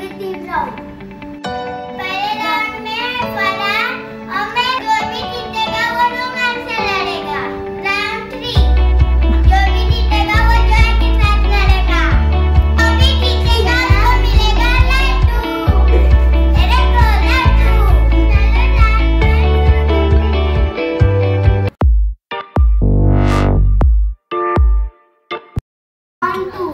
पहले तीन राउंड पहले राउंड में फला और मैं जो भी जीतेगा वो दो मैच से लड़ेगा। राउंड थ्री जो भी जीतेगा वो जॉय के साथ लड़ेगा। और भी जीतेगा वो मिलेगा लड्डू मेरे को लड्डू चलो राउंड में शुरू करते हैं राउंड टू